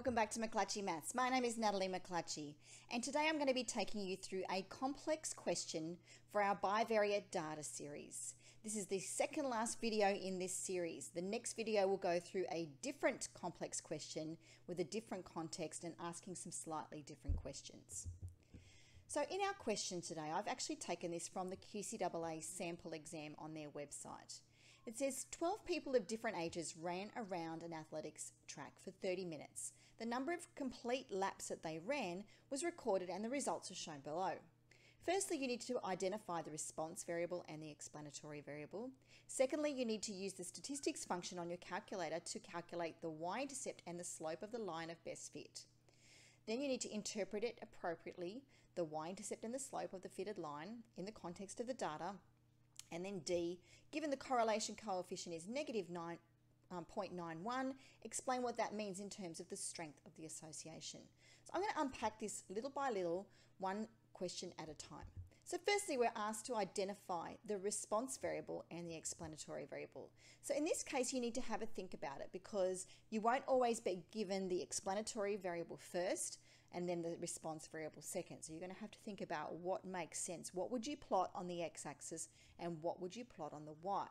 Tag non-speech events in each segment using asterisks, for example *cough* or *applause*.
Welcome back to McClatchey Maths. My name is Natalie McClatchey and today I'm going to be taking you through a complex question for our bivariate data series. This is the second last video in this series. The next video will go through a different complex question with a different context and asking some slightly different questions. So in our question today, I've actually taken this from the QCAA sample exam on their website. It says 12 people of different ages ran around an athletics track for 30 minutes. The number of complete laps that they ran was recorded and the results are shown below. Firstly, you need to identify the response variable and the explanatory variable. Secondly, you need to use the statistics function on your calculator to calculate the y-intercept and the slope of the line of best fit. Then you need to interpret it appropriately, the y-intercept and the slope of the fitted line in the context of the data, and then D, given the correlation coefficient is negative 9, um, 0.91, explain what that means in terms of the strength of the association. So I'm going to unpack this little by little, one question at a time. So firstly, we're asked to identify the response variable and the explanatory variable. So in this case, you need to have a think about it because you won't always be given the explanatory variable first and then the response variable second. So you're going to have to think about what makes sense. What would you plot on the x-axis and what would you plot on the y?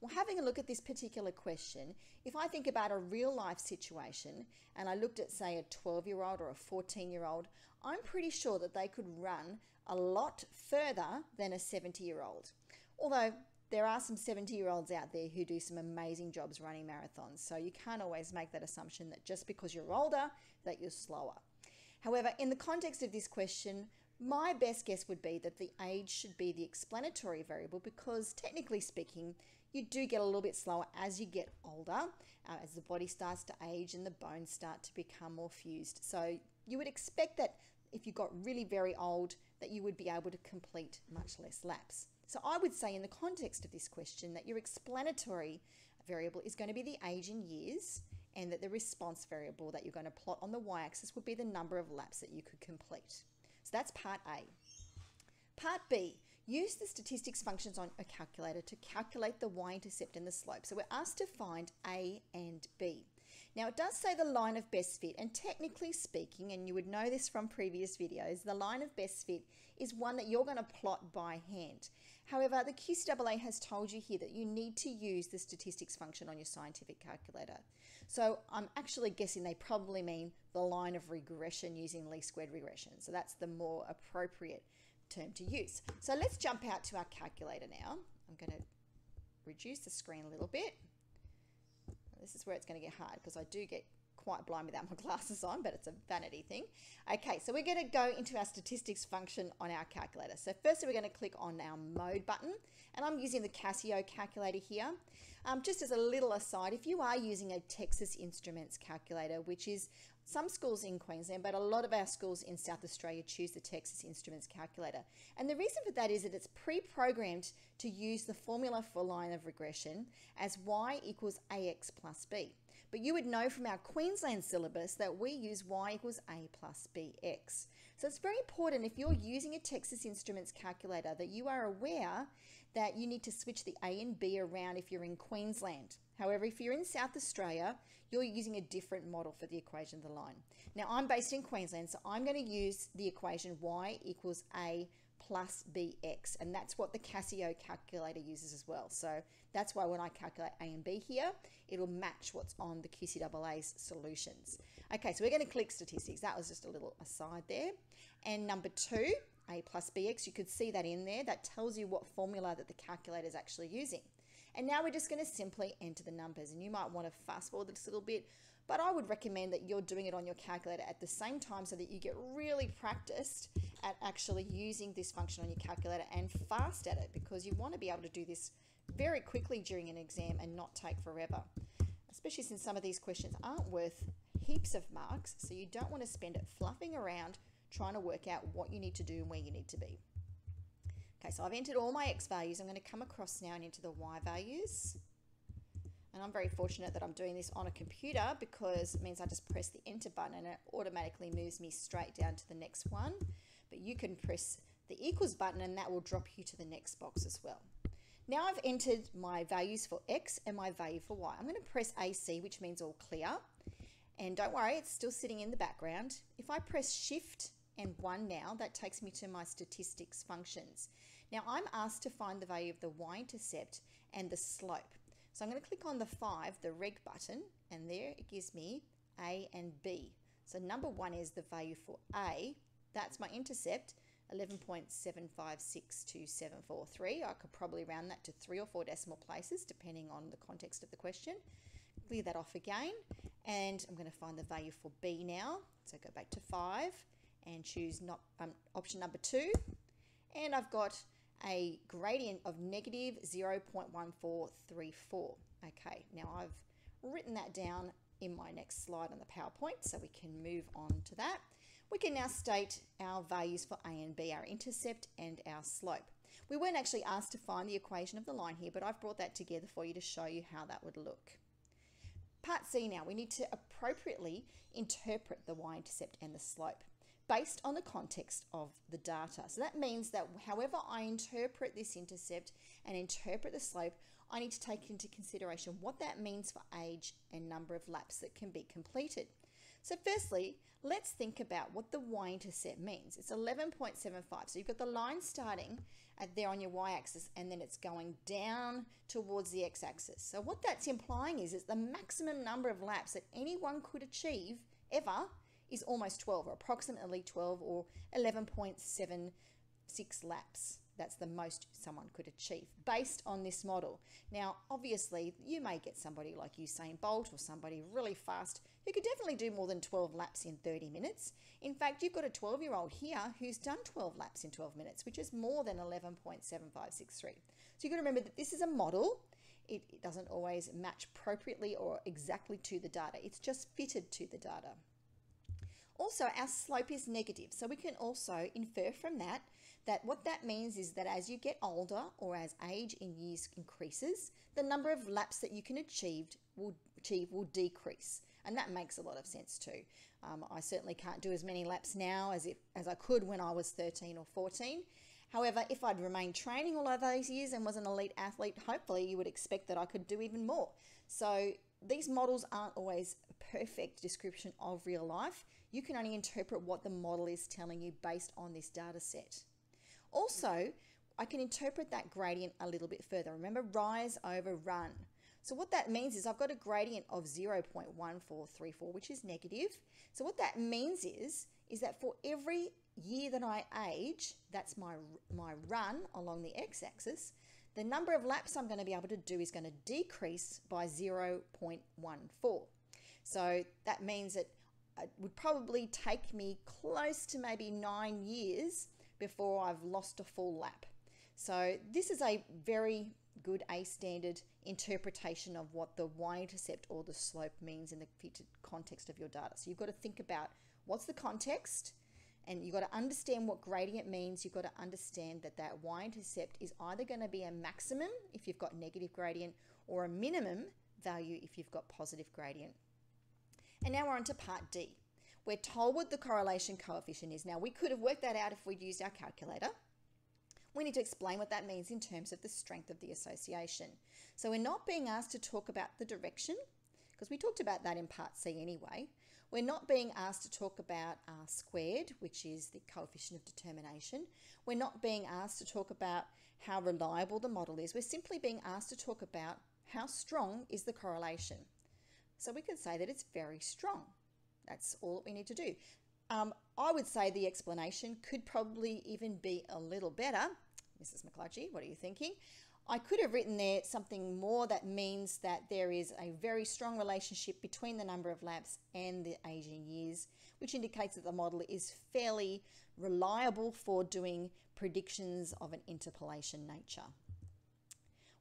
Well, having a look at this particular question, if I think about a real life situation and I looked at, say, a 12 year old or a 14 year old, I'm pretty sure that they could run a lot further than a 70 year old. Although there are some 70 year olds out there who do some amazing jobs running marathons. So you can't always make that assumption that just because you're older, that you're slower. However, in the context of this question, my best guess would be that the age should be the explanatory variable because technically speaking, you do get a little bit slower as you get older, uh, as the body starts to age and the bones start to become more fused. So you would expect that if you got really very old, that you would be able to complete much less laps. So I would say in the context of this question that your explanatory variable is going to be the age in years and that the response variable that you're going to plot on the y-axis would be the number of laps that you could complete. So that's part A. Part B, use the statistics functions on a calculator to calculate the y-intercept and the slope. So we're asked to find A and B. Now it does say the line of best fit and technically speaking, and you would know this from previous videos, the line of best fit is one that you're going to plot by hand. However, the QCAA has told you here that you need to use the statistics function on your scientific calculator. So I'm actually guessing they probably mean the line of regression using least squared regression. So that's the more appropriate term to use. So let's jump out to our calculator now. I'm going to reduce the screen a little bit. This is where it's going to get hard because I do get quite blind without my *laughs* glasses on, but it's a vanity thing. Okay, so we're going to go into our statistics function on our calculator. So firstly, we're going to click on our mode button, and I'm using the Casio calculator here. Um, just as a little aside, if you are using a Texas Instruments calculator, which is some schools in Queensland, but a lot of our schools in South Australia choose the Texas Instruments calculator. And the reason for that is that it's pre-programmed to use the formula for line of regression as y equals ax plus b. But you would know from our Queensland syllabus that we use y equals a plus bx. So it's very important if you're using a Texas Instruments calculator that you are aware that you need to switch the a and b around if you're in Queensland. However, if you're in South Australia, you're using a different model for the equation of the line. Now, I'm based in Queensland, so I'm going to use the equation y equals a plus bx, and that's what the Casio calculator uses as well. So that's why when I calculate a and b here, it'll match what's on the QCAA's solutions. Okay, so we're going to click statistics. That was just a little aside there. And number two, a plus bx, you could see that in there. That tells you what formula that the calculator is actually using. And now we're just going to simply enter the numbers. And you might want to fast forward this a little bit, but I would recommend that you're doing it on your calculator at the same time so that you get really practiced at actually using this function on your calculator and fast at it because you want to be able to do this very quickly during an exam and not take forever. Especially since some of these questions aren't worth heaps of marks, so you don't want to spend it fluffing around trying to work out what you need to do and where you need to be. Okay, so I've entered all my x values. I'm going to come across now and into the y values. And I'm very fortunate that I'm doing this on a computer because it means I just press the enter button and it automatically moves me straight down to the next one. But you can press the equals button and that will drop you to the next box as well. Now I've entered my values for x and my value for y. I'm going to press AC, which means all clear. And don't worry, it's still sitting in the background. If I press Shift and 1 now, that takes me to my statistics functions. Now I'm asked to find the value of the y-intercept and the slope. So I'm going to click on the 5, the reg button, and there it gives me A and B. So number 1 is the value for A. That's my intercept, 11.756273. I could probably round that to three or four decimal places depending on the context of the question. Clear that off again and I'm going to find the value for B now. So go back to 5 and choose not, um, option number 2 and I've got a gradient of negative 0.1434. Okay, now I've written that down in my next slide on the PowerPoint so we can move on to that. We can now state our values for A and B, our intercept and our slope. We weren't actually asked to find the equation of the line here, but I've brought that together for you to show you how that would look. Part C now, we need to appropriately interpret the y-intercept and the slope based on the context of the data. So that means that however I interpret this intercept and interpret the slope, I need to take into consideration what that means for age and number of laps that can be completed. So firstly, let's think about what the y-intercept means. It's 11.75. So you've got the line starting at there on your y-axis and then it's going down towards the x-axis. So what that's implying is it's the maximum number of laps that anyone could achieve ever is almost 12 or approximately 12 or 11.76 laps. That's the most someone could achieve based on this model. Now, obviously, you may get somebody like Usain Bolt or somebody really fast who could definitely do more than 12 laps in 30 minutes. In fact, you've got a 12 year old here who's done 12 laps in 12 minutes, which is more than 11.7563. So you've got to remember that this is a model. It, it doesn't always match appropriately or exactly to the data. It's just fitted to the data. Also, our slope is negative, so we can also infer from that that what that means is that as you get older or as age in years increases, the number of laps that you can achieve will achieve will decrease. And that makes a lot of sense too. Um, I certainly can't do as many laps now as, if, as I could when I was 13 or 14. However, if I'd remained training all of those years and was an elite athlete, hopefully you would expect that I could do even more. So these models aren't always perfect description of real life. You can only interpret what the model is telling you based on this data set. Also, I can interpret that gradient a little bit further. Remember, rise over run. So what that means is I've got a gradient of 0.1434, which is negative. So what that means is, is that for every year that I age, that's my, my run along the x-axis, the number of laps I'm going to be able to do is going to decrease by 0.14. So that means that uh, it would probably take me close to maybe nine years before I've lost a full lap. So this is a very good A standard interpretation of what the y-intercept or the slope means in the context of your data. So you've got to think about what's the context and you've got to understand what gradient means. You've got to understand that that y-intercept is either going to be a maximum if you've got negative gradient or a minimum value if you've got positive gradient. And now we're on to part D. We're told what the correlation coefficient is. Now, we could have worked that out if we'd used our calculator. We need to explain what that means in terms of the strength of the association. So we're not being asked to talk about the direction, because we talked about that in part C anyway. We're not being asked to talk about R squared, which is the coefficient of determination. We're not being asked to talk about how reliable the model is. We're simply being asked to talk about how strong is the correlation. So we can say that it's very strong. That's all that we need to do. Um, I would say the explanation could probably even be a little better. Mrs. McClatchey, what are you thinking? I could have written there something more that means that there is a very strong relationship between the number of laps and the aging years, which indicates that the model is fairly reliable for doing predictions of an interpolation nature.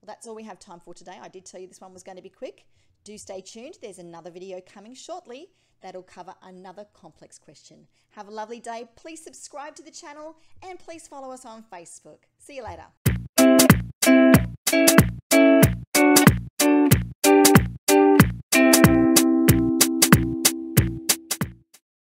Well, that's all we have time for today. I did tell you this one was going to be quick. Do stay tuned. There's another video coming shortly that'll cover another complex question. Have a lovely day. Please subscribe to the channel and please follow us on Facebook. See you later.